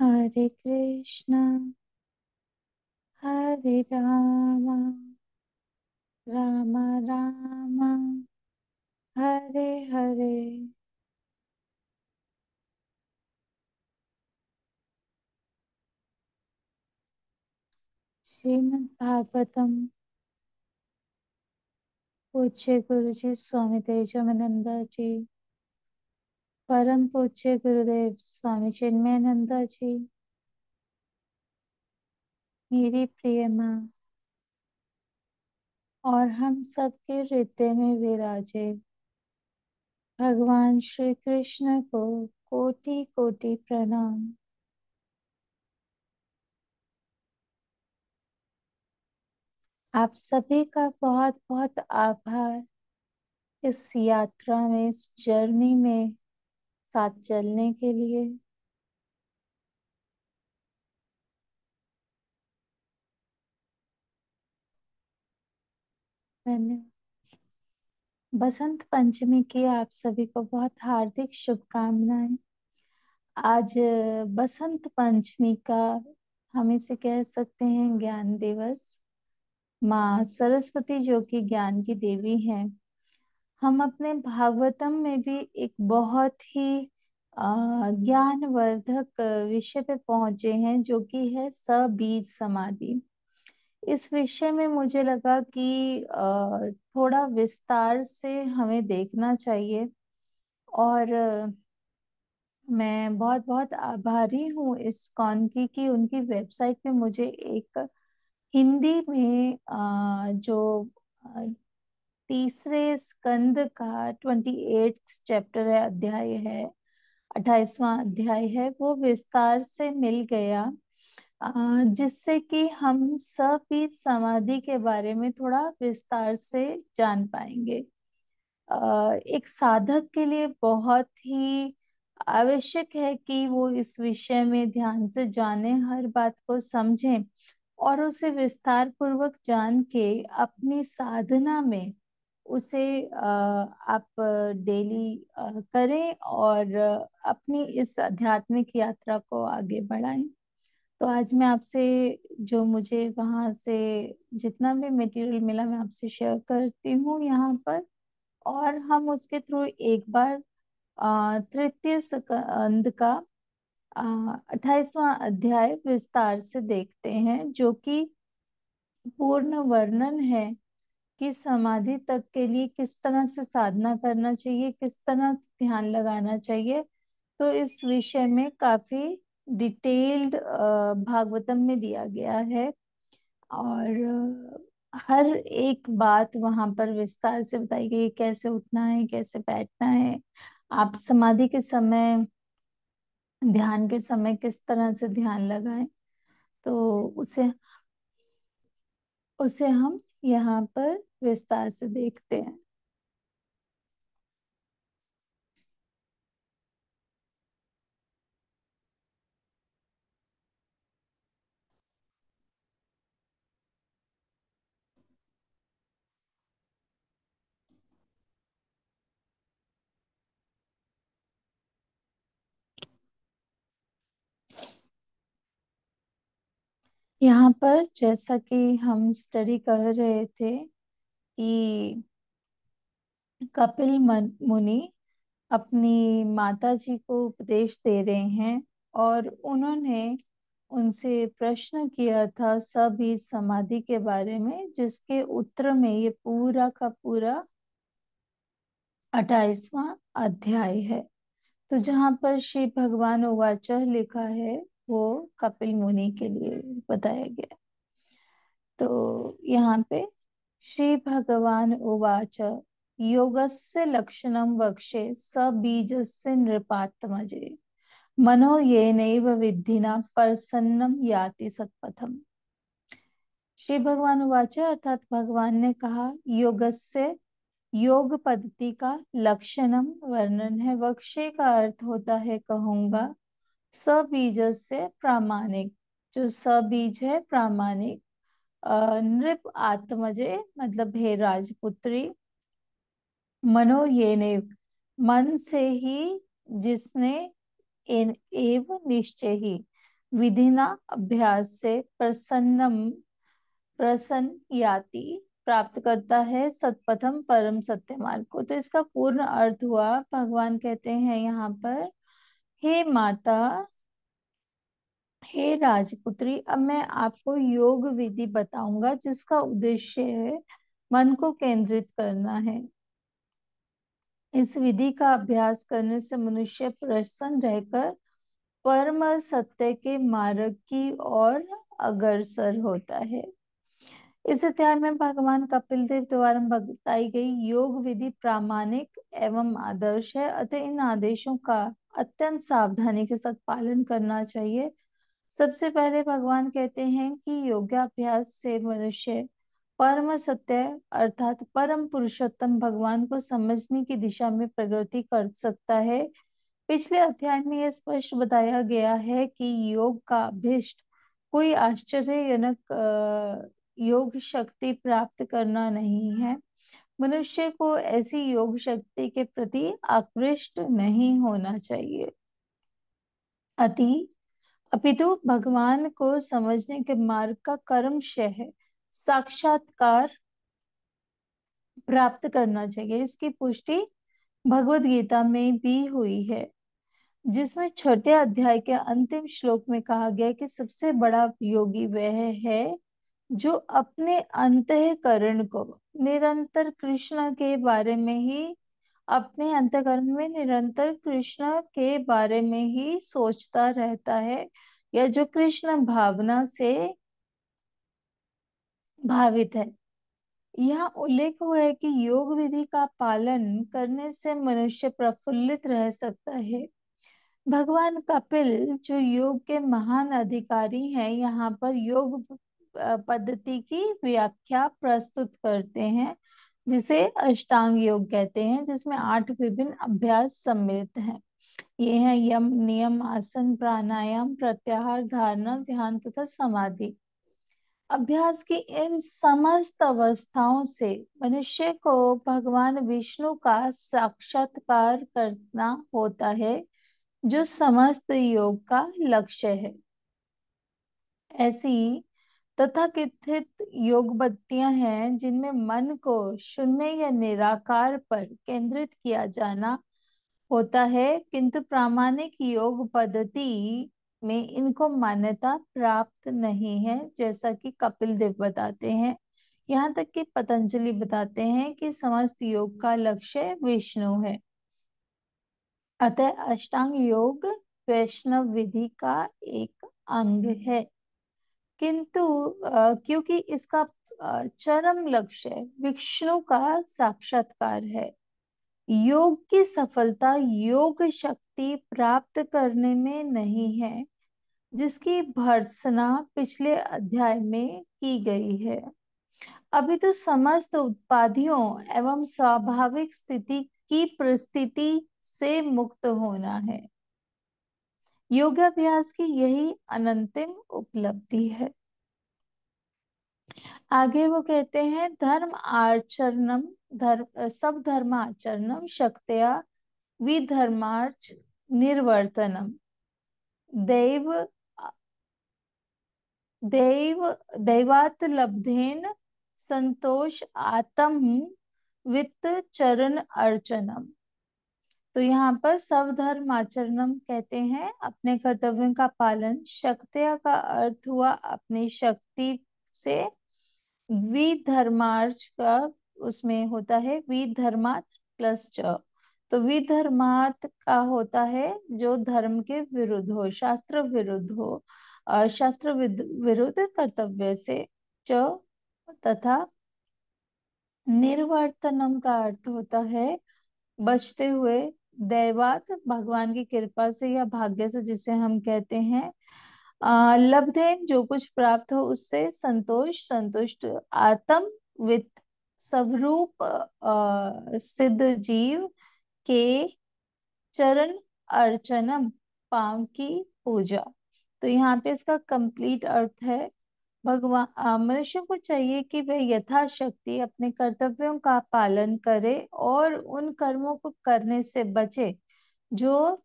हरे कृष्णा, हरे रामा, राम राम, हरे हरे। श्रीमद् भागवतम पूज्य गुरु जी स्वामी तेजानंदा जी। परम पूज्य गुरुदेव स्वामी चिन्मयानंदा जी। मेरी प्रिय माँ, और हम सबके हृदय में विराजे। भगवान श्री कृष्ण को कोटि कोटि प्रणाम। आप सभी का बहुत बहुत आभार। इस यात्रा में, इस जर्नी में साथ चलने के लिए। धन्यवाद बसंत पंचमी की आप सभी को बहुत हार्दिक शुभकामनाएँ। आज बसंत पंचमी का हम इसे कह सकते हैं ज्ञान दिवस। माँ सरस्वती जो कि ज्ञान की देवी हैं। हम अपने भागवतम में भी एक बहुत ही ज्ञानवर्धक विषय पे पहुँचे हैं, जो कि है सबीज समाधि। इस विषय में मुझे लगा कि थोड़ा विस्तार से हमें देखना चाहिए। और, मैं बहुत बहुत आभारी हूँ इस कॉन की कि उनकी वेबसाइट पे मुझे एक हिंदी में जो तीसरे स्कंद का ट्वेंटी एट चैप्टर है, अध्याय है, अट्ठाईसवां अध्याय है, वो विस्तार से मिल गया जिससे कि हम सभी समाधि के बारे में थोड़ा विस्तार से जान पाएँगे। एक साधक के लिए बहुत ही आवश्यक है कि वो इस विषय में ध्यान से जाने, हर बात को समझें और उसे विस्तार पूर्वक जान के अपनी साधना में उसे आप डेली करें और अपनी इस आध्यात्मिक यात्रा को आगे बढ़ाएँ। तो आज मैं आपसे जो मुझे वहाँ से जितना भी मटेरियल मिला मैं आपसे शेयर करती हूँ यहाँ पर और हम उसके थ्रू एक बार तृतीय स्कंद का अट्ठाईसवां अध्याय विस्तार से देखते हैं जो कि पूर्ण वर्णन है। कि समाधि तक के लिए किस तरह से साधना करना चाहिए, किस तरह से ध्यान लगाना चाहिए? तो इस विषय में काफ़ी डिटेल्ड भागवतम में दिया गया है। और हर एक बात वहाँ पर विस्तार से बताई गई कैसे उठना है, कैसे बैठना है। आप समाधि के समय, ध्यान के समय किस तरह से ध्यान लगाएँ तो उसे उसे हम यहाँ पर विस्तार से देखते हैं। यहाँ पर जैसा कि हम स्टडी कर रहे थे कपिल मुनि अपनी माता जी को उपदेश दे रहे हैं और उन्होंने उनसे प्रश्न किया था सभी समाधि के बारे में, जिसके उत्तर में ये पूरा का पूरा अट्ठाईसवां अध्याय है। तो जहाँ पर श्री भगवान उवाच लिखा है, वो कपिल मुनि के लिए बताया गया। तो यहाँ पे श्री भगवान उवाच, योगस्य लक्षणम वक्षे सबीजस्य नृपात्मजे। मनो ये नैव विधिना प्रसन्नम याति सत्पथम। श्री भगवान उवाच, अर्थात भगवान ने कहा, योगस्य योग पद्धति का लक्षणम वर्णन है। वक्षे का अर्थ होता है, कहूँगा सबीज से प्रामाणिक, जो सबीज है, प्रामाणिक। नृप आत्मजे मतलब हे राजपुत्री, मनो ये ने, मन से ही जिसने एव निश्चय ही, विधिना अभ्यास से प्रसन्नम प्रसन्न याति प्राप्त करता है सतपथम परम सत्य मार्ग को। तो इसका पूर्ण अर्थ हुआ, भगवान कहते हैं यहाँ पर, हे माता हे राजपुत्री, अब मैं आपको योग विधि बताऊँगा, जिसका उद्देश्य है मन को केंद्रित करना है। इस विधि का अभ्यास करने से मनुष्य प्रसन्न रहकर परम सत्य के मार्ग की ओर अग्रसर होता है। इस अध्याय में भगवान कपिल देव द्वारा बताई गई योग विधि प्रामाणिक एवं आदर्श है, अतः इन आदेशों का अत्यंत सावधानी के साथ पालन करना चाहिए। सबसे पहले भगवान कहते हैं कि योगाभ्यास से मनुष्य परम सत्य अर्थात परम पुरुषोत्तम भगवान को समझने की दिशा में प्रगति कर सकता है। पिछले अध्याय में यह स्पष्ट बताया गया है कि योग का अभिष्ट कोई आश्चर्यजनक योग शक्ति प्राप्त करना नहीं है। मनुष्य को ऐसी योग शक्ति के प्रति आकृष्ट नहीं होना चाहिए। अति अपितु भगवान को समझने के मार्ग का कर्मशय है। साक्षात्कार प्राप्त करना चाहिए। इसकी पुष्टि भगवत गीता में भी हुई है, जिसमें छठे अध्याय के अंतिम श्लोक में कहा गया कि सबसे बड़ा योगी वह है जो अपने अंतकरण को निरंतर कृष्ण के बारे में ही अपने अंतकरण में निरंतर कृष्ण के बारे में ही सोचता रहता है। या जो कृष्ण भावना से भावित है, यह उल्लेख हुआ है कि योग विधि का पालन करने से मनुष्य प्रफुल्लित रह सकता है। भगवान कपिल, जो योग के महान अधिकारी हैं, यहाँ पर योग पद्धति की व्याख्या प्रस्तुत करते हैं। जिसे अष्टांग योग कहते हैं, जिसमें आठ विभिन्न अभ्यास सम्मिलित हैं। ये हैं यम, नियम, आसन, प्राणायाम, प्रत्याहार, धारणा, ध्यान तथा समाधि। अभ्यास की इन समस्त अवस्थाओं से मनुष्य को भगवान विष्णु का साक्षात्कार करना होता है, जो समस्त योग का लक्ष्य है। ऐसी तथा कथित योग बत्तियाँ हैं जिनमें मन को शून्य या निराकार पर केंद्रित किया जाना होता है, किंतु प्रामाणिक योग पद्धति में इनको मान्यता प्राप्त नहीं है, जैसा कि कपिल देव बताते हैं। यहाँ तक कि पतंजलि बताते हैं कि समस्त योग का लक्ष्य विष्णु है। अतः अष्टांग योग वैष्णव विधि का एक अंग है। किंतु क्योंकि इसका चरम लक्ष्य विष्णु का साक्षात्कार है, योग की सफलता योग शक्ति प्राप्त करने में नहीं है, जिसकी भर्सना पिछले अध्याय में की गई है। अभी तो समस्त उत्पादियों एवं स्वाभाविक स्थिति की परिस्थिति से मुक्त होना है। योगाभ्यास की यही अनंतिम उपलब्धि है। आगे वो कहते हैं, धर्म आचरणम, धर्म, सब धर्म आचरणम शक्तिया विधर्मार्च निर्वर्तनम। दैव दैव दैवात लब्धेन संतोष आत्म वित्त चरण अर्चनम। तो यहाँ पर सब धर्म आचरणम कहते हैं, अपने कर्तव्यों का पालन, शक्तिया का अर्थ हुआ अपनी शक्ति से विधर्मार्च का उसमें होता है विधर्मार्थ प्लस च। तो विधर्मार्थ का होता है जो धर्म के विरुद्ध हो, शास्त्र विरुद्ध हो शास्त्र विरुद्ध कर्तव्य से च तथा निर्वर्तनम का अर्थ होता है, बचते हुए दैवात भगवान की कृपा से या भाग्य से, जिसे हम कहते हैं लब्धेन, जो कुछ प्राप्त हो उससे संतोष, संतुष्ट, आत्म वित्त स्वरूप सिद्ध जीव, के, चरण, अर्चनम पाव की पूजा। तो यहाँ पे इसका कंप्लीट अर्थ है भगवान मनुष्य को चाहिए कि वह यथाशक्ति अपने कर्तव्यों का पालन करे और उन कर्मों को करने से बचे जो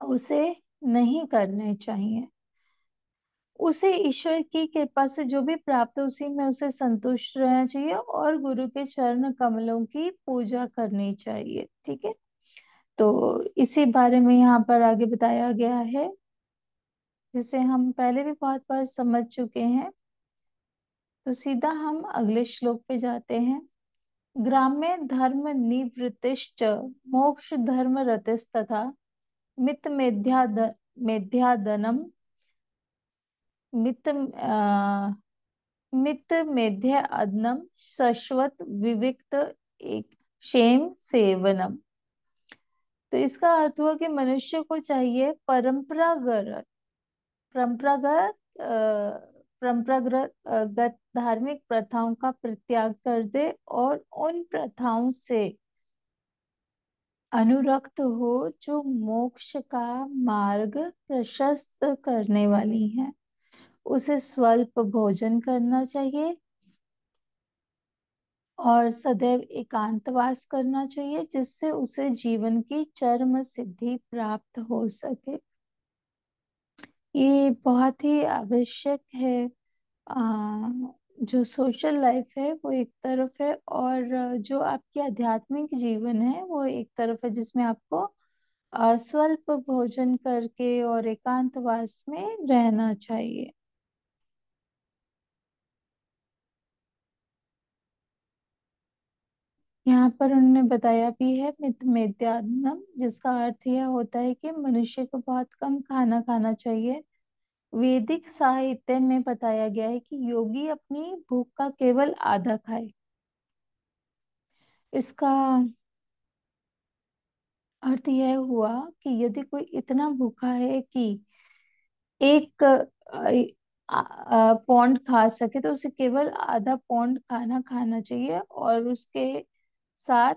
उसे नहीं करने चाहिए। उसे ईश्वर की कृपा से जो भी प्राप्त है, उसी में उसे संतुष्ट रहना चाहिए और गुरु के चरण कमलों की पूजा करनी चाहिए, ठीक है? तो इसी बारे में यहाँ पर आगे बताया गया है। जिसे हम पहले भी बहुत बार समझ चुके हैं। तो सीधा हम अगले श्लोक पे जाते हैं। ग्राम्य धर्म निवृत्तिश्च, मोक्ष धर्म रतिस्तथा मित मेध्या मेध्यादनम मित मित मेध्य अदनम शश्वत विविक्त एक, क्षेम सेवनम। तो इसका अर्थ हुआ कि मनुष्य को चाहिए परंपरागत परंपरागत परंपरागत धार्मिक प्रथाओं का परित्याग कर दे और उन प्रथाओं से अनुरक्त हो जो मोक्ष का मार्ग प्रशस्त करने वाली हैं। उसे स्वल्प भोजन करना चाहिए और सदैव एकांतवास करना चाहिए, जिससे उसे जीवन की चरम सिद्धि प्राप्त हो सके। ये बहुत ही आवश्यक है। आ, जो सोशल लाइफ है वो एक तरफ़ है और जो आपकी आध्यात्मिक जीवन है वो एक तरफ़ है जिसमें आपको स्वल्प भोजन करके और एकांतवास में रहना चाहिए। यहाँ पर उन्होंने बताया भी है मित जिसका अर्थ यह होता है कि मनुष्य को बहुत कम खाना खाना चाहिए। वैदिक साहित्य में बताया गया है कि योगी अपनी भूख का केवल आधा खाए। इसका अर्थ यह हुआ कि यदि कोई इतना भूखा है कि एक पौंड खा सके तो उसे केवल आधा पौंड खाना खाना चाहिए और उसके साथ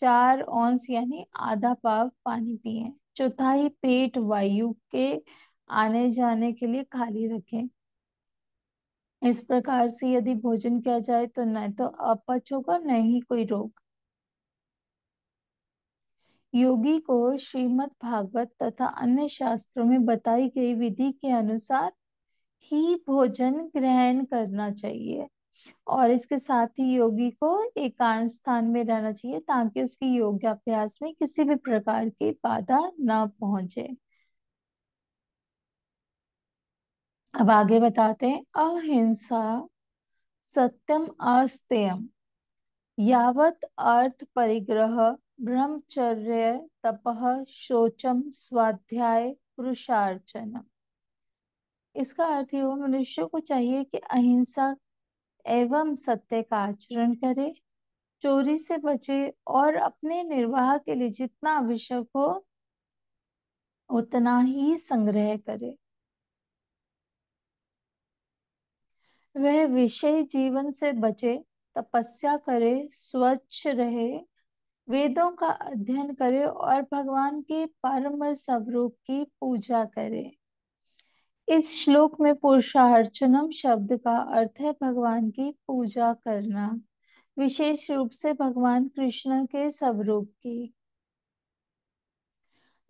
चार औंस यानी आधा पाव पानी पिए। चौथाई पेट वायु के आने जाने के लिए खाली रखें। इस प्रकार से यदि भोजन किया जाए तो न तो अपच होगा, न ही कोई रोग। योगी को श्रीमद् भागवत तथा अन्य शास्त्रों में बताई गई विधि के अनुसार ही भोजन ग्रहण करना चाहिए। और इसके साथ ही योगी को एकांत स्थान में रहना चाहिए ताकि उसकी योगाभ्यास में किसी भी प्रकार की बाधा न पहुँचे। अब आगे बताते हैं, अहिंसा सत्यम अस्त्यम, यावत अर्थ परिग्रह ब्रह्मचर्य तपह शोचम स्वाध्याय पुरुषार्चन इसका अर्थ ये मनुष्य को चाहिए कि अहिंसा एवं सत्य का आचरण करे। चोरी से बचे और अपने निर्वाह के लिए जितना आवश्यक हो, उतना ही संग्रह करे। वह विषय जीवन से बचे, तपस्या करे, स्वच्छ रहे, वेदों का अध्ययन करे और भगवान के परम स्वरूप की पूजा करे। इस श्लोक में पुरुषार्चनम शब्द का अर्थ है भगवान की पूजा करना, विशेष रूप से भगवान कृष्ण के स्वरूप की।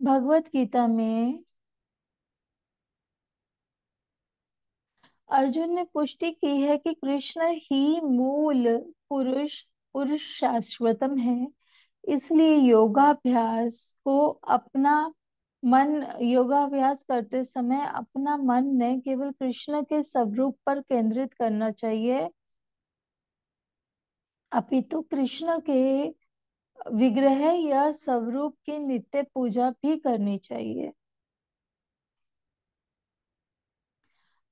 भगवत गीता में अर्जुन ने पुष्टि की है कि कृष्ण ही मूल पुरुष पुरुष शाश्वतम है, इसलिए योगाभ्यास को अपना मन योगाभ्यास करते समय अपना मन ने केवल कृष्ण के स्वरूप पर केंद्रित करना चाहिए, अपितु कृष्ण के विग्रह या स्वरूप की नित्य पूजा भी करनी चाहिए।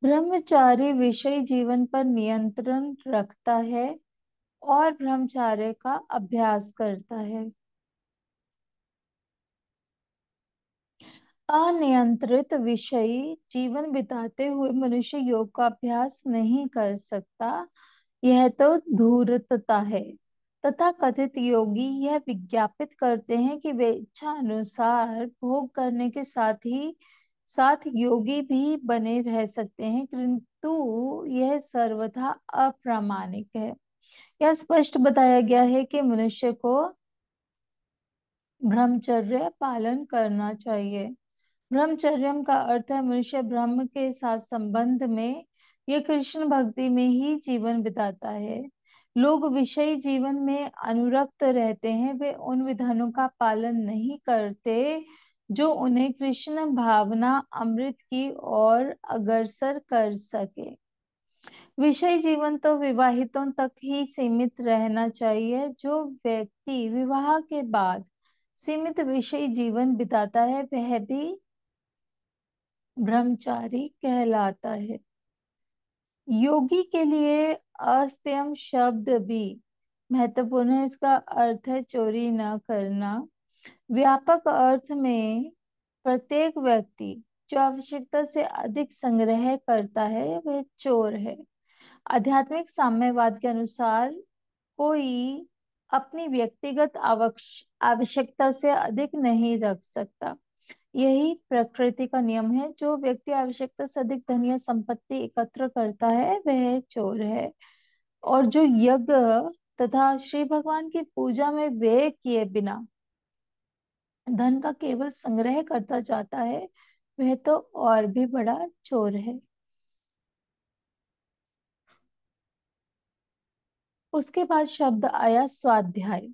ब्रह्मचारी विषय जीवन पर नियंत्रण रखता है और ब्रह्मचार्य का अभ्यास करता है। अनियंत्रित विषयी जीवन बिताते हुए मनुष्य योग का अभ्यास नहीं कर सकता। यह तो धूर्तता है। तथा कथित योगी यह विज्ञापित करते हैं कि वे इच्छा अनुसार भोग करने के साथ ही साथ योगी भी बने रह सकते हैं, किंतु यह सर्वथा अप्रामाणिक है। यह स्पष्ट बताया गया है कि मनुष्य को ब्रह्मचर्य पालन करना चाहिए। ब्रह्मचर्यम का अर्थ है मनुष्य ब्रह्म के साथ संबंध में यह कृष्ण भक्ति में ही जीवन बिताता है। लोग विषयी जीवन में अनुरक्त रहते हैं, वे उन विधानों का पालन नहीं करते जो उन्हें कृष्ण भावना अमृत की ओर अग्रसर कर सके। विषय जीवन तो विवाहितों तक ही सीमित रहना चाहिए, जो व्यक्ति विवाह के बाद सीमित विषय जीवन बिताता है, वह भी ब्रह्मचारी कहलाता है। योगी के लिए अस्त्यम शब्द भी महत्वपूर्ण है। इसका अर्थ है चोरी न करना। व्यापक अर्थ में प्रत्येक व्यक्ति जो आवश्यकता से अधिक संग्रह करता है, वह चोर है। आध्यात्मिक साम्यवाद के अनुसार कोई अपनी व्यक्तिगत आवश्यकता से अधिक नहीं रख सकता। यही प्रकृति का नियम है। जो व्यक्ति आवश्यकता से अधिक धन या संपत्ति एकत्र करता है, वह चोर है। और जो यज्ञ तथा श्री भगवान की पूजा में व्यय किए बिना धन का केवल संग्रह करता जाता है, वह तो और भी बड़ा चोर है। उसके बाद शब्द आया स्वाध्याय,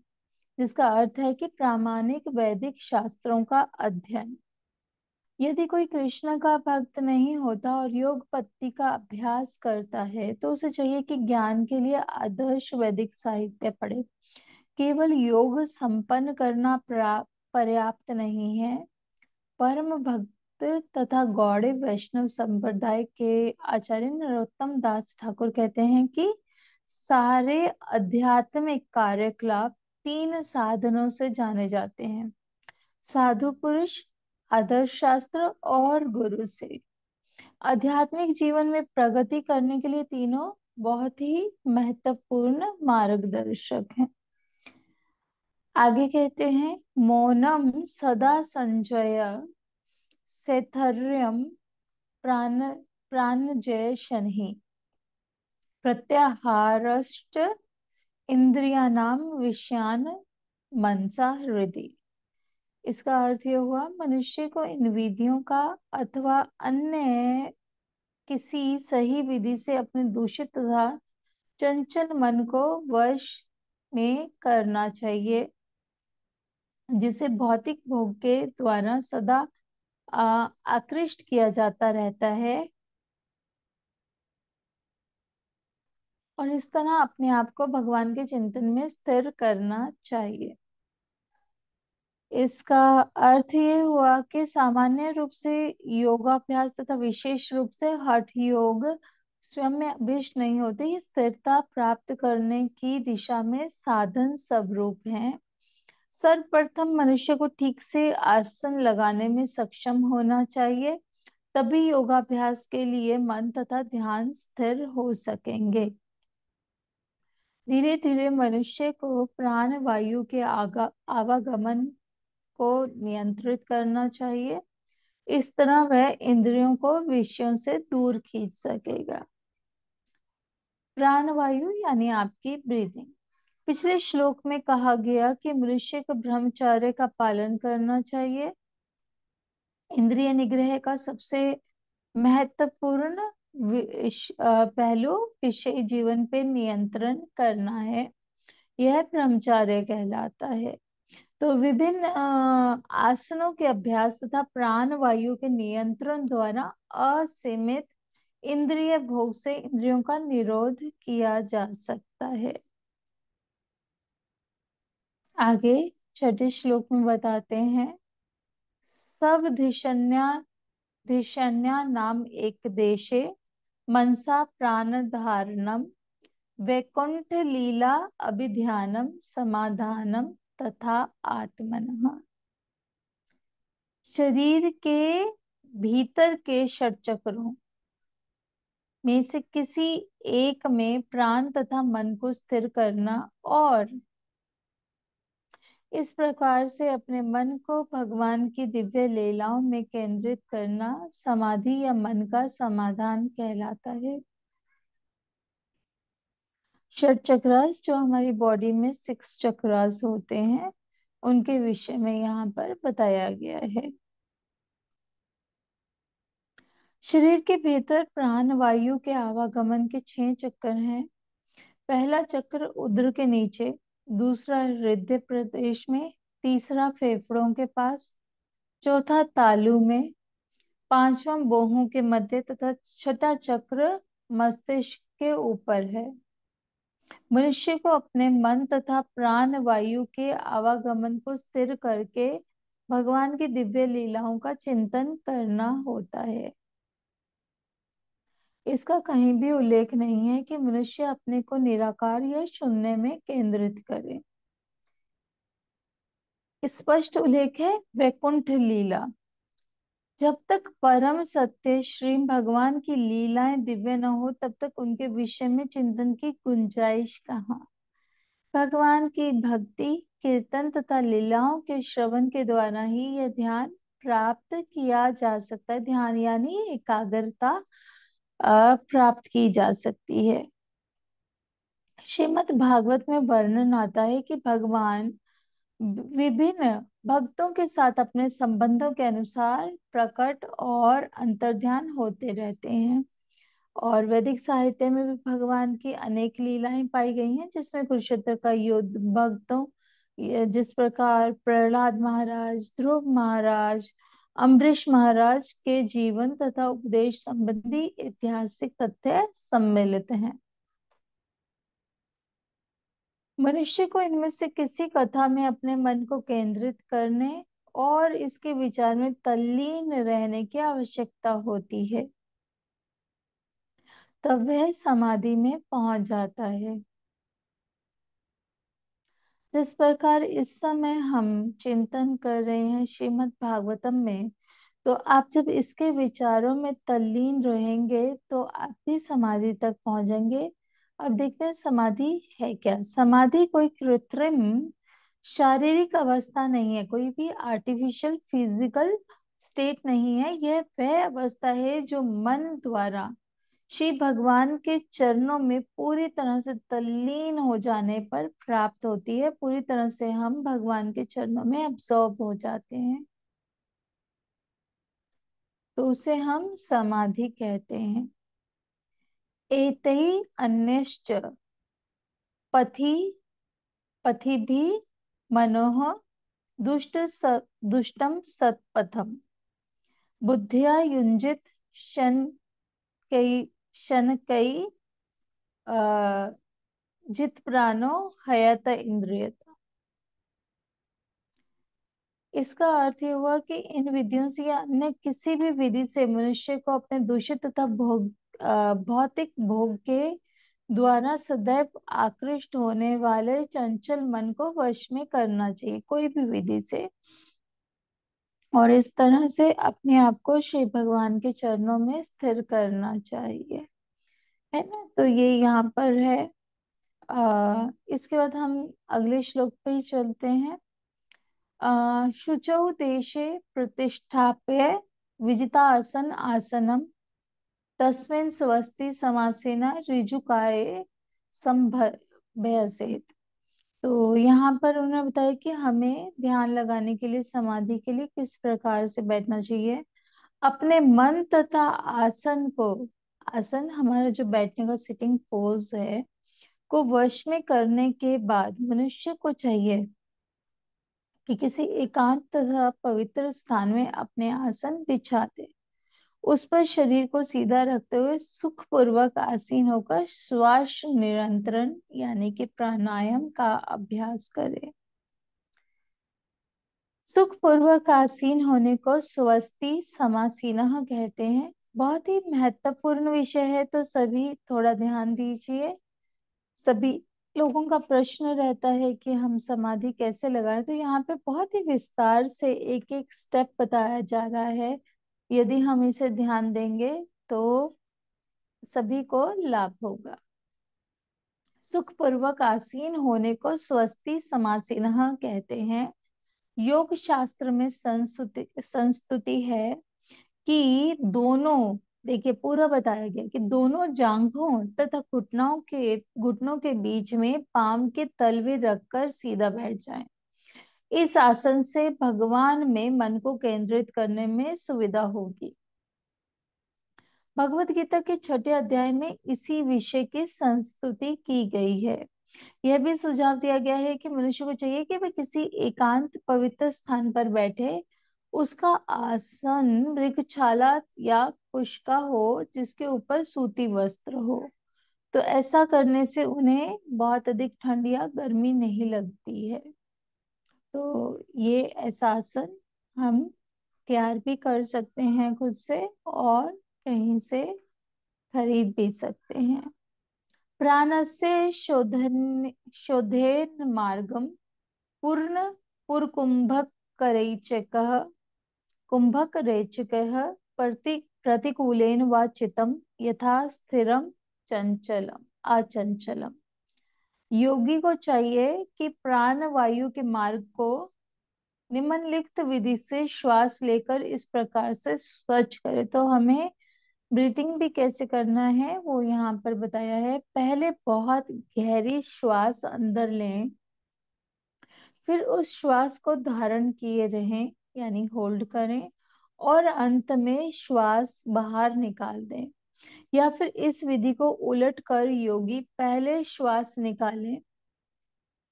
जिसका अर्थ है कि प्रामाणिक वैदिक शास्त्रों का अध्ययन। यदि कोई कृष्ण का भक्त नहीं होता और योग पत्ति का अभ्यास करता है तो उसे चाहिए कि ज्ञान के लिए आदर्श वैदिक साहित्य पढ़े। केवल योग संपन्न करना पर्याप्त नहीं है। परम भक्त तथा गौड़े वैष्णव संप्रदाय के आचार्य नरोत्तम दास ठाकुर कहते हैं कि सारे आध्यात्मिक कार्यकलाप तीन साधनों से जाने जाते हैं। साधु पुरुष आदर्श शास्त्र और गुरु से। आध्यात्मिक जीवन में प्रगति करने के लिए तीनों बहुत ही महत्वपूर्ण मार्गदर्शक हैं। आगे कहते हैं, मौनम सदा संजय, सेथर्यम प्राण प्राण जय शनि। प्रत्याहारश्च इंद्रियानाम विषयान मनसा हृदय इसका अर्थ यह हुआ, मनुष्य को इन विधियों का अथवा अन्य किसी सही विधि से अपने दूषित तथा चंचल मन को वश में करना चाहिए, जिसे भौतिक भोग के द्वारा सदा आकृष्ट किया जाता रहता है। और इस तरह अपने आप को भगवान के चिंतन में स्थिर करना चाहिए। इसका अर्थ ये हुआ कि सामान्य रूप से योगाभ्यास तथा विशेष रूप से हठ योग स्वयं में अभिष्ट नहीं होते। स्थिरता प्राप्त करने की दिशा में साधन सब रूप हैं। सर्वप्रथम मनुष्य को ठीक से आसन लगाने में सक्षम होना चाहिए, तभी योगाभ्यास के लिए मन तथा ध्यान स्थिर हो सकेंगे। धीरे धीरे मनुष्य को प्राण वायु के आवागमन को नियंत्रित करना चाहिए। इस तरह वह इंद्रियों को विषयों से दूर खींच सकेगा। प्राणवायु यानी आपकी ब्रीदिंग पिछले श्लोक में कहा गया कि मनुष्य को ब्रह्मचार्य का पालन करना चाहिए। इंद्रिय निग्रह का सबसे महत्वपूर्ण पहलू विषय जीवन पे नियंत्रण करना है। यह ब्रह्मचार्य कहलाता है। तो विभिन्न आसनों के अभ्यास तथा प्राण वायु के नियंत्रण द्वारा असीमित इंद्रिय भोग से इंद्रियों का निरोध किया जा सकता है। आगे छठे श्लोक में बताते हैं, सब धिशन्या धिशन्या नाम एक देशे, मनसा प्राण धारणम, वैकुंठ लीला अभिध्यानम समाधानम तथा आत्मन। शरीर के भीतर के षट चक्रों में से किसी एक में प्राण तथा मन को स्थिर करना और इस प्रकार से अपने मन को भगवान की दिव्य लीलाओं में केंद्रित करना समाधि या मन का समाधान कहलाता है। षट चक्रास जो हमारी बॉडी में सिक्स चक्रास होते हैं, उनके विषय में यहाँ पर बताया गया है। शरीर के भीतर प्राण, वायु के आवागमन के छह चक्कर हैं। पहला चक्र उदर के नीचे, दूसरा हृदय प्रदेश में, तीसरा फेफड़ों के पास, चौथा तालु में, पांचवा बोहों के मध्य तथा छठा चक्र मस्तिष्क के ऊपर है। मनुष्य को अपने मन तथा प्राण वायु के आवागमन को स्थिर करके भगवान की दिव्य लीलाओं का चिंतन करना होता है। इसका कहीं भी उल्लेख नहीं है कि मनुष्य अपने को निराकार या शून्य में केंद्रित करे। स्पष्ट उल्लेख है वैकुंठ लीला। जब तक परम सत्य श्री भगवान की लीलाएँ दिव्य न हो, तब तक उनके विषय में चिंतन की गुंजाइश कहाँ? भगवान की भक्ति, कीर्तन तथा लीलाओं के श्रवण के द्वारा ही यह ध्यान प्राप्त किया जा सकता है। ध्यान यानी एकाग्रता प्राप्त की जा सकती है। श्रीमद भागवत में वर्णन आता है कि भगवान विभिन्न भक्तों के साथ अपने संबंधों के अनुसार प्रकट और अंतर्ध्यान होते रहते हैं। और वैदिक साहित्य में भी भगवान की अनेक लीलाएँ पाई गई हैं, जिसमें कुरुक्षेत्र का युद्ध, भक्तों जिस प्रकार प्रहलाद महाराज, ध्रुव महाराज, अम्बरीश महाराज के जीवन तथा उपदेश संबंधी ऐतिहासिक तथ्य सम्मिलित हैं। मनुष्य को इनमें से किसी कथा में अपने मन को केंद्रित करने और इसके विचार में तल्लीन रहने की आवश्यकता होती है। तब वह समाधि में पहुँच जाता है। जिस प्रकार इस समय हम चिंतन कर रहे हैं श्रीमद् भागवतम में तो आप जब इसके विचारों में तल्लीन रहेंगे तो आप भी समाधि तक पहुँचेंगे अब देखते हैं समाधि है क्या? समाधि कोई कृत्रिम शारीरिक अवस्था नहीं है, कोई भी आर्टिफिशियल फ़िज़िकल स्टेट नहीं है। यह वह अवस्था है जो मन द्वारा श्री भगवान के चरणों में पूरी तरह से तल्लीन हो जाने पर प्राप्त होती है। पूरी तरह से हम भगवान के चरणों में अब्सॉर्ब हो जाते हैं। तो उसे हम समाधि कहते हैं। एतई अन्यश्च पथि पथि भी मनोह दुष्ट स, दुष्टम सत्पथम बुद्धिया युंजित शन कई शन कई जित प्राणो हयात इंद्रियत। इसका अर्थ ये हुआ कि इन विधियों से या अन्य किसी भी विधि से मनुष्य को अपने दूषित तथा भोग भौतिक भोग के द्वारा सदैव आकृष्ट होने वाले चंचल मन को वश में करना चाहिए कोई भी विधि से। और इस तरह से अपने आप को श्री भगवान के चरणों में स्थिर करना चाहिए है ना? तो ये यहाँ पर है। आ, इसके बाद हम अगले श्लोक पे ही चलते हैं। शुचौ देशे प्रतिष्ठाप्य विजितासन आसनम। तस्मिन स्वस्ति समासेन ऋजुकाय संभयसेत तो यहाँ पर उन्होंने बताया कि हमें ध्यान लगाने के लिए, समाधि के लिए किस प्रकार से बैठना चाहिए? अपने मन तथा आसन को, आसन हमारा जो बैठने का सिटिंग पोज है, को वश में करने के बाद मनुष्य को चाहिए कि किसी एकांत तथा पवित्र स्थान में अपने आसन बिछा दे। उस पर शरीर को सीधा रखते हुए सुख पूर्वक आसीन होकर श्वास निरंतरण, यानी कि प्राणायाम का अभ्यास करें। सुख पूर्वक आसीन होने को स्वस्ति समासीन कहते हैं। बहुत ही महत्वपूर्ण विषय है तो सभी थोड़ा ध्यान दीजिए। सभी लोगों का प्रश्न रहता है कि हम समाधि कैसे लगाएँ? तो यहाँ पे बहुत ही विस्तार से एक एक स्टेप बताया जा रहा है। यदि हम इसे ध्यान देंगे तो सभी को लाभ होगा सुख पूर्वक आसीन होने को स्वस्ति समासीन कहते हैं योग शास्त्र में संस्तुति संस्तुति है कि दोनों, देखिए पूरा बताया गया कि दोनों जांघों तथा घुटनों के घुटनों के बीच में पाम के तलवे रखकर सीधा बैठ जाएँ। इस आसन से भगवान में मन को केंद्रित करने में सुविधा होगी। भगवत गीता के छठे अध्याय में इसी विषय की संस्तुति की गई है। यह भी सुझाव दिया गया है कि मनुष्य को चाहिए कि वह किसी एकांत पवित्र स्थान पर बैठे। उसका आसन वृक्षाला या पुष्का हो, जिसके ऊपर सूती वस्त्र हो। तो ऐसा करने से उन्हें बहुत अधिक ठंड या गर्मी नहीं लगती है। तो ये आसन हम तैयार भी कर सकते हैं खुद से और कहीं से खरीद भी सकते हैं। प्राणस्य शोधन, शोधेन मार्गम, पूर्ण पुरकुंभक करैचक, कुंभक रेचक प्रति, प्रतिकूलेन व चितम यथा स्थिरम चंचलम अचंचलम योगी को चाहिए कि प्राण वायु के मार्ग को निम्नलिखित विधि से श्वास लेकर इस प्रकार से स्वच्छ करे। तो हमें ब्रीथिंग भी कैसे करना है, वो यहाँ पर बताया है। पहले बहुत गहरी श्वास अंदर लें, फिर उस श्वास को धारण किए रहें, यानी होल्ड करें और अंत में श्वास बाहर निकाल दें। या फिर इस विधि को उलट कर योगी पहले श्वास निकालें,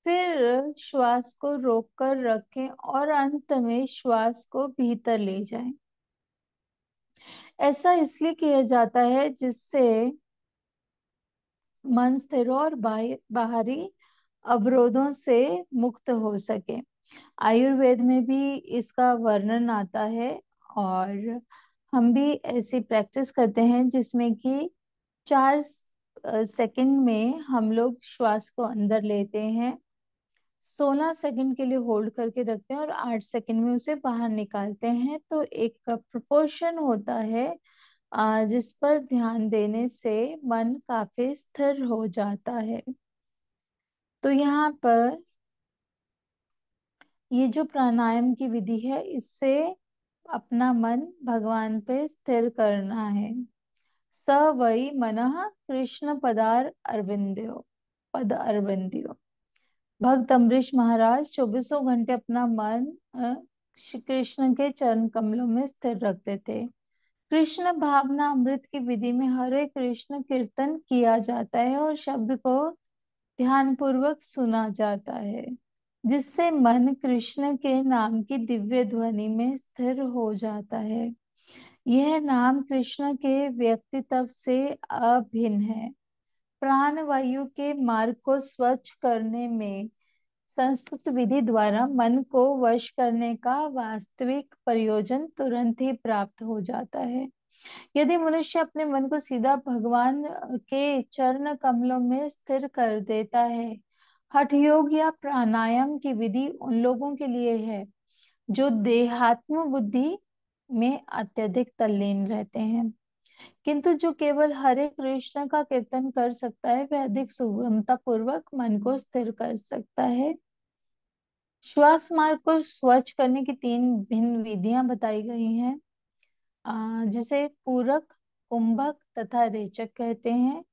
फिर श्वास को रोककर रखें और अंत में श्वास को भीतर ले जाएँ। ऐसा इसलिए किया जाता है जिससे मन स्थिर और बाहरी अवरोधों से मुक्त हो सके आयुर्वेद में भी इसका वर्णन आता है और हम भी ऐसी प्रैक्टिस करते हैं जिसमें कि चार सेकंड में हम लोग श्वास को अंदर लेते हैं। सोलह सेकंड के लिए होल्ड करके रखते हैं और आठ सेकंड में उसे बाहर निकालते हैं। तो एक प्रोपोर्शन होता है जिस पर ध्यान देने से मन काफ़ी स्थिर हो जाता है। तो यहाँ पर ये जो प्राणायाम की विधि है, इससे अपना मन भगवान पे स्थिर करना है। स वही मन कृष्ण पदार अरविंदो पद अरविंदो भक्त अम्बरीश महाराज, चौबीसों घंटे अपना मन श्री कृष्ण के चरण कमलों में स्थिर रखते थे। कृष्ण भावना अमृत की विधि में हरे कृष्ण कीर्तन किया जाता है और शब्द को ध्यान पूर्वक सुना जाता है। जिससे मन कृष्ण के नाम की दिव्य ध्वनि में स्थिर हो जाता है। यह नाम कृष्ण के व्यक्तित्व से अभिन्न है। प्राण वायु के मार्ग को स्वच्छ करने में, संस्कृत विधि द्वारा मन को वश करने का वास्तविक प्रयोजन तुरंत ही प्राप्त हो जाता है। यदि मनुष्य अपने मन को सीधा भगवान के चरण कमलों में स्थिर कर देता है हठ योग या प्राणायाम की विधि उन लोगों के लिए है, जो देहात्म बुद्धि में अत्यधिक तल्लीन रहते हैं। किंतु जो केवल हरे कृष्ण का कीर्तन कर सकता है, वह अधिक सुगमता पूर्वक मन को स्थिर कर सकता है। श्वास मार्ग को स्वच्छ करने की तीन भिन्न विधियाँ बताई गई हैं। जिसे पूरक, कुंभक तथा रेचक कहते हैं।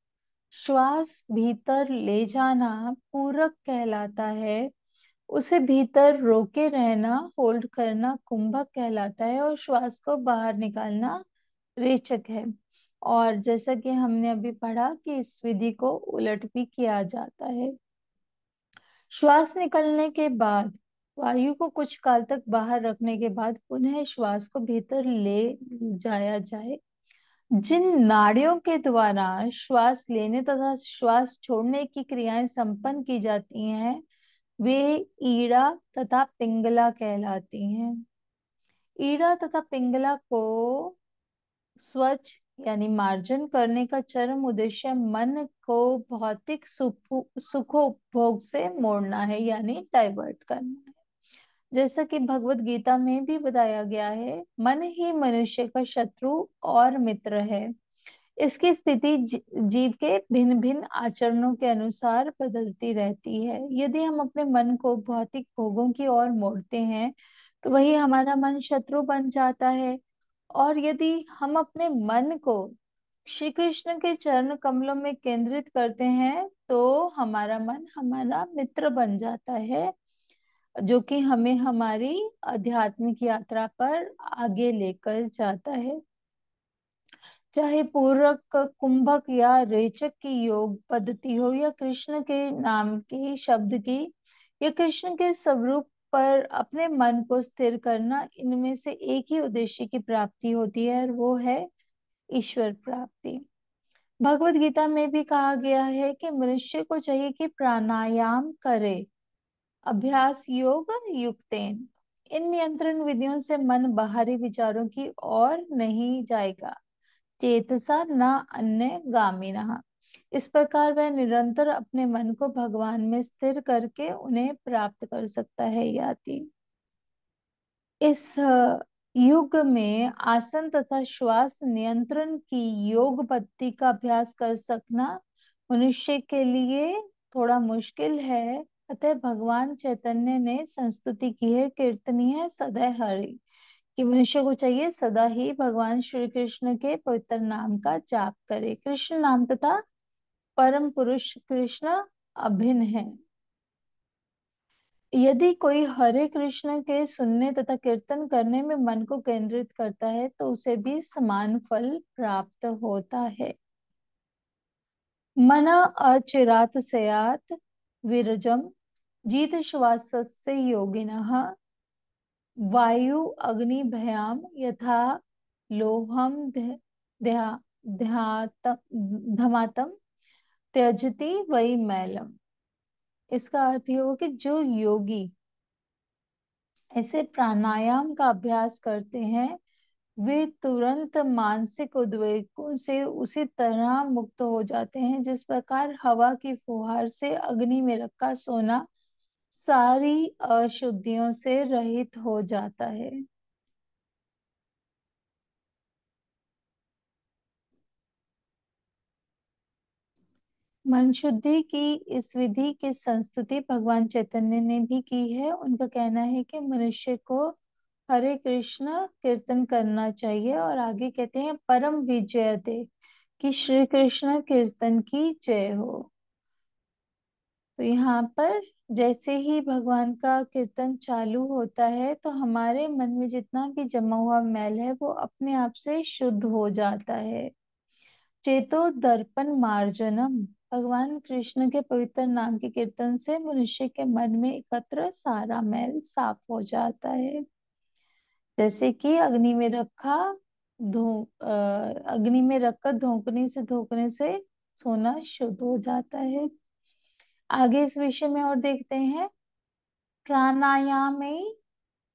श्वास भीतर ले जाना पूरक कहलाता है। उसे भीतर रोके रहना, होल्ड करना कुंभक कहलाता है और श्वास को बाहर निकालना रेचक है। और जैसा कि हमने अभी पढ़ा कि इस विधि को उलट भी किया जाता है। श्वास निकलने के बाद, वायु को कुछ काल तक बाहर रखने के बाद पुनः श्वास को भीतर ले जाया जाए। जिन नाड़ियों के द्वारा श्वास लेने तथा श्वास छोड़ने की क्रियाएँ संपन्न की जाती हैं, वे ईड़ा तथा पिंगला कहलाती हैं। ईड़ा तथा पिंगला को स्वच्छ यानी मार्जन करने का चरम उद्देश्य मन को भौतिक सुखोपभोग से मोड़ना है, यानी डाइवर्ट करना है। जैसा कि भगवत गीता में भी बताया गया है, मन ही मनुष्य का शत्रु और मित्र है। इसकी स्थिति जीव के भिन्न भिन्न आचरणों के अनुसार बदलती रहती है। यदि हम अपने मन को भौतिक भोगों की ओर मोड़ते हैं तो वही हमारा मन शत्रु बन जाता है। और यदि हम अपने मन को श्री कृष्ण के चरण कमलों में केंद्रित करते हैं तो हमारा मन हमारा मित्र बन जाता है। जो कि हमें हमारी आध्यात्मिक यात्रा पर आगे लेकर जाता है। चाहे पूरक, कुंभक या रेचक की योग पद्धति हो या कृष्ण के नाम की शब्द की, या कृष्ण के स्वरूप पर अपने मन को स्थिर करना, इनमें से एक ही उद्देश्य की प्राप्ति होती है और वो है ईश्वर प्राप्ति। भगवत गीता में भी कहा गया है कि मनुष्य को चाहिए कि प्राणायाम करे। अभ्यास योग, युक्तेन। इन नियंत्रण विधियों से मन बाहरी विचारों की ओर नहीं जाएगा। चेतसा न अन्य गामिना। इस प्रकार वह निरंतर अपने मन को भगवान में स्थिर करके उन्हें प्राप्त कर सकता है याति। इस युग में आसन तथा श्वास नियंत्रण की योग पद्धति का अभ्यास कर सकना मनुष्य के लिए थोड़ा मुश्किल है। अतः भगवान चैतन्य ने संस्तुति की है कीर्तनीय सदै हरि। कि मनुष्य को चाहिए सदा ही भगवान श्री कृष्ण के पवित्र नाम का जाप करे। कृष्ण नाम तथा परम पुरुष कृष्ण अभिन्न है। यदि कोई हरे कृष्ण के सुनने तथा कीर्तन करने में मन को केंद्रित करता है तो उसे भी समान फल प्राप्त होता है। मन अचिरात सयात विरजम जीत श्वास से योगिन वायु, अग्नि, भयाम, यथा लोहम धमातम, त्यजती वही मैलम। इसका अर्थ ये हो कि जो योगी ऐसे प्राणायाम का अभ्यास करते हैं, वे तुरंत मानसिक उद्वेगों से उसी तरह मुक्त हो जाते हैं, जिस प्रकार हवा की फुहार से अग्नि में रखा सोना सारी अशुद्धियों से रहित हो जाता है। मन शुद्धि की इस विधि की संस्तुति भगवान चैतन्य ने भी की है। उनका कहना है कि मनुष्य को हरे कृष्ण कीर्तन करना चाहिए और आगे कहते हैं, परम विजय दे कि श्री कृष्ण कीर्तन की जय हो। तो यहाँ पर जैसे ही भगवान का कीर्तन चालू होता है तो हमारे मन में जितना भी जमा हुआ मैल है, वो अपने आप से शुद्ध हो जाता है। चेतो दर्पण मार्जनम। भगवान कृष्ण के पवित्र नाम के कीर्तन से मनुष्य के मन में एकत्र सारा मैल साफ़ हो जाता है। जैसे कि अग्नि में रखा धो अग्नि में रखकर धोकने से धोकने से सोना शुद्ध हो जाता है। आगे इस विषय में और देखते हैं। प्राणायाम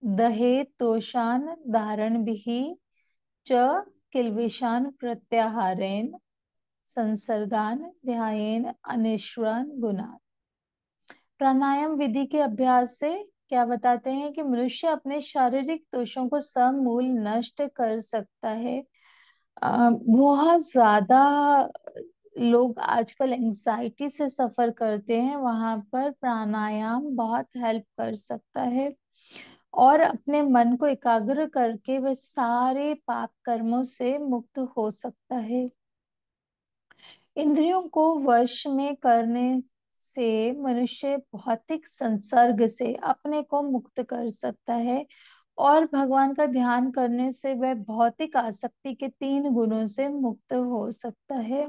दहे तोषान धारण भी च प्रत्याहारेन संसर्गान ध्यान अनिश्वरन गुना प्राणायाम विधि के अभ्यास से क्या बताते हैं कि मनुष्य अपने शारीरिक दोषों को समूल नष्ट कर सकता है? बहुत ज़्यादा लोग आजकल एंजाइटी से सफ़र करते हैं, वहाँ पर प्राणायाम बहुत हेल्प कर सकता है। और अपने मन को एकाग्र करके वह सारे पाप कर्मों से मुक्त हो सकता है। इंद्रियों को वश में करने से मनुष्य भौतिक संसर्ग से अपने को मुक्त कर सकता है और भगवान का ध्यान करने से वह भौतिक आसक्ति के तीन गुणों से मुक्त हो सकता है।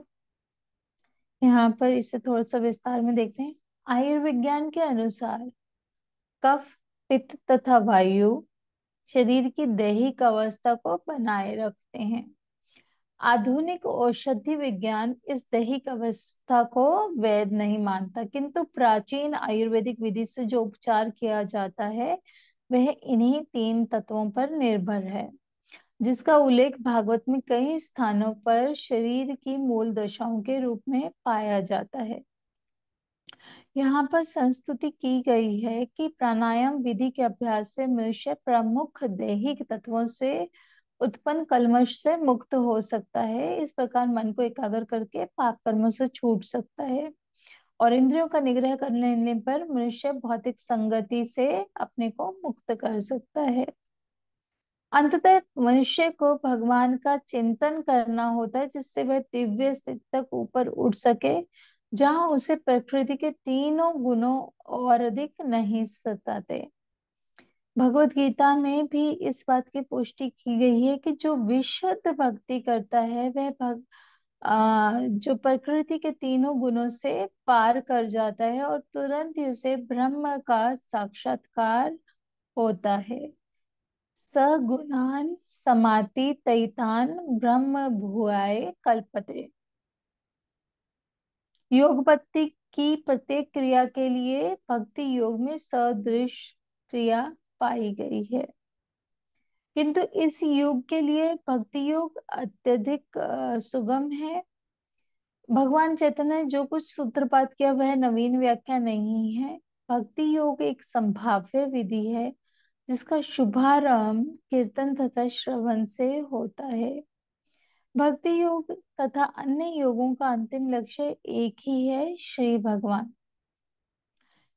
यहाँ पर इसे थोड़ा सा विस्तार में देखते हैं। आयुर्विज्ञान के अनुसार, कफ, पित्त तथा वायु शरीर की दैहिक अवस्था को बनाए रखते हैं। आधुनिक औषधि विज्ञान इस दैहिक अवस्था को वैध नहीं मानता, किंतु प्राचीन आयुर्वेदिक विधि से जो उपचार किया जाता है, वह इन्हीं तीन तत्वों पर निर्भर है। जिसका उल्लेख भागवत में कई स्थानों पर शरीर की मूल दशाओं के रूप में पाया जाता है। यहाँ पर संस्तुति की गई है कि प्राणायाम विधि के अभ्यास से मनुष्य प्रमुख दैहिक तत्वों से उत्पन्न कलमश से मुक्त हो सकता है। इस प्रकार मन को एकाग्र करके पाप कर्मों से छूट सकता है और इंद्रियों का निग्रह कर लेने पर मनुष्य भौतिक संगति से अपने को मुक्त कर सकता है। अंततः मनुष्य को भगवान का चिंतन करना होता है जिससे वह दिव्य स्थिति तक ऊपर उठ सके जहाँ उसे प्रकृति के तीनों गुणों और अधिक नहीं सताते। भगवत गीता में भी इस बात की पुष्टि की गई है कि जो विशुद्ध भक्ति करता है वह भग आ, जो प्रकृति के तीनों गुणों से पार कर जाता है और तुरंत ही उसे ब्रह्म का साक्षात्कार होता है। सगुणान समाति तैतान ब्रह्म भुआय कल्पते। योग भक्ति की प्रत्येक क्रिया के लिए भक्ति योग में सदृश क्रिया पाई गई है। किंतु इस युग के लिए भक्ति योग अत्यधिक सुगम है। भगवान चैतन्य जो कुछ सूत्रपात किया वह नवीन व्याख्या नहीं है। भक्ति योग एक संभाव्य विधि है। जिसका शुभारंभ कीर्तन तथा श्रवण से होता है। भक्ति योग तथा अन्य योगों का अंतिम लक्ष्य एक ही है, श्री भगवान।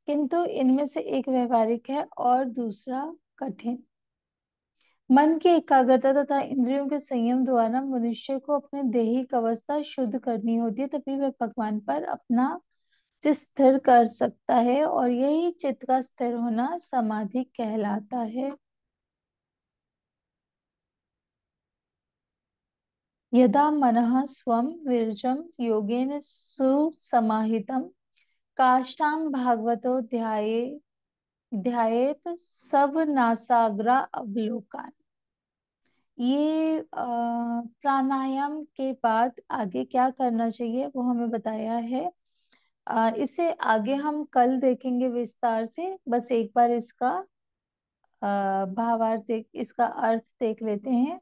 किंतु इनमें से एक व्यवहारिक है और दूसरा कठिन। मन की एकाग्रता तथा इंद्रियों के संयम द्वारा मनुष्य को अपने देहिक अवस्था शुद्ध करनी होती है, तभी वह भगवान पर अपना चित स्थिर कर सकता है और यही चित्त का स्थिर होना समाधि कहलाता है। यदा मनः स्वम विरजम योगेन सुसमाहितम काष्ठाम भागवतो ध्याये सब नासाग्रा अवलोकन। ये प्राणायाम के बाद आगे क्या करना चाहिए वो हमें बताया है। इसे आगे हम कल देखेंगे विस्तार से। बस एक बार इसका भावार्थ इसका अर्थ देख लेते हैं।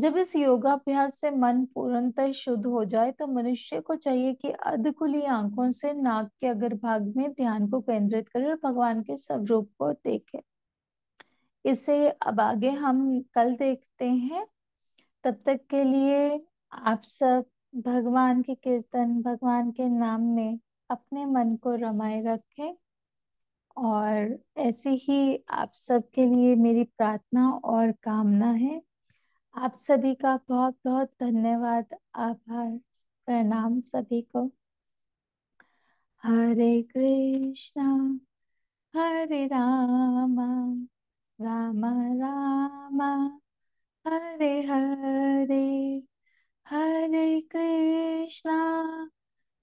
जब इस योगाभ्यास से मन पूर्णतः शुद्ध हो जाए तो मनुष्य को चाहिए कि अधकुली आँखों से नाक के अग्रभाग में ध्यान को केंद्रित करे और भगवान के स्वरूप को देखे। इसे अब आगे हम कल देखते हैं। तब तक के लिए आप सब भगवान के कीर्तन, भगवान के नाम में अपने मन को रमाए रखें। और ऐसे ही आप सबके लिए मेरी प्रार्थना और कामना है। आप सभी का बहुत बहुत धन्यवाद। आभार। प्रणाम सभी को। हरे कृष्णा, हरे रामा, राम, रामा, हरे हरे हरे कृष्णा।